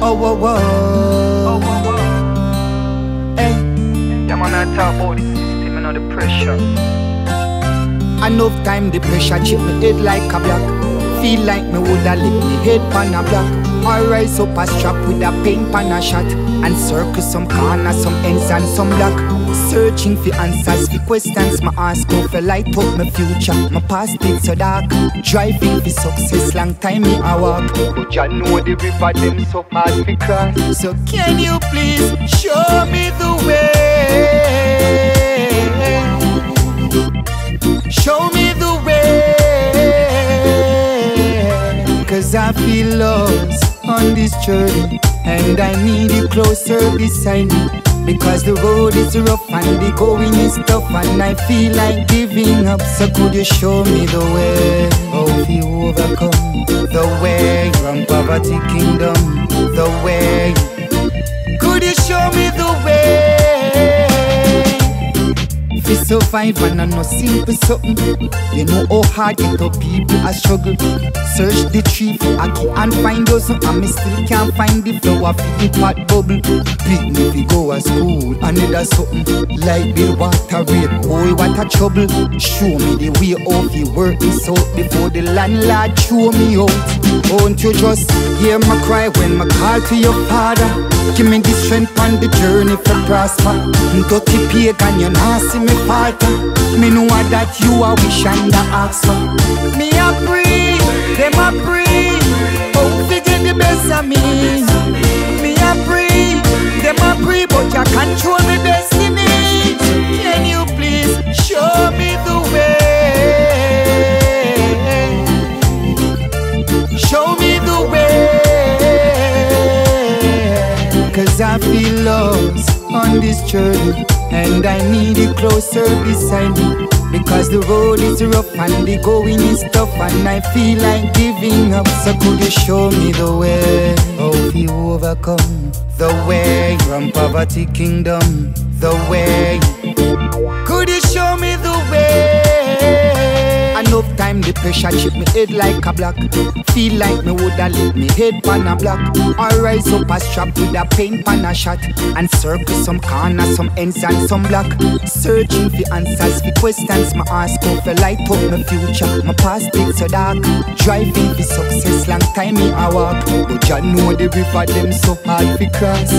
Oh, whoa, whoa. Oh, whoa, whoa. Hey, Yeah, man, I talk about the system and all the pressure. enough time the pressure chip me head like a block. Feel like me woulda lick me head pan a block. I rise up a strap with a paint pan a shot. And circle some corner, some ends and some block. Searching for answers for questions my ask go for light up my future. My past it so dark. Driving for success, long time me I walk. But ya know the river them so hard to cross. So can you please show me the way? Cause I feel lost on this journey. And I need you closer beside me. Because the road is rough and the going is tough. And I feel like giving up. So could you show me the way? How you overcome the way from poverty kingdom. The way. Survive and I no simple something. You know how hard get up people I struggle. Search the tree Aki and find those and me still can't find the flower for the pot bubble. Pick me fi go to school and it a something like the water rate. Boy, what a trouble. Show me the way of you work this out before the landlord show me out. Won't you just hear my cry when my call to your father? Give me the strength on the journey for prosper. Dirty pagan, you not see me falter. Me know that you are wish and a ask. Me a pray, them a pray. Oh, fi get the best of me. Me a pray, I feel lost on this journey. And I need you closer beside me. Because the road is rough and the going is tough. And I feel like giving up. So could you show me the way? How you overcome the way from poverty kingdom. The way. Could you show me the way? Enough time the pressure chip me head like a block. Feel like me woulda lick me head pan a block. I rise up a strap with a paint pan a shot. And circle some corner, some ends and some block. Searching for answers for questions my ask go for light up my future. My past it so dark. Driving for success, long time me I walk. But ya know the river them so hard to cross.